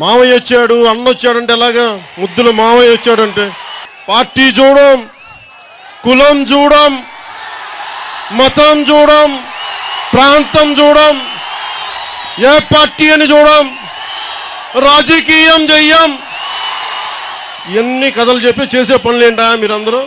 మావయ్య వచ్చాడు అన్న వచ్చాడంటే ఎలాగా? ముద్దుల మావయ్య వచ్చాడంటే. పార్టీ చూడం కులం చూడం మతం చూడం ప్రాంతం చూడం ఏ పార్టీ అని చూడం రాజకీయం చెయ్యం. ఎన్ని కథలు చెప్పి చేసే పనులేంటా మీరందరూ?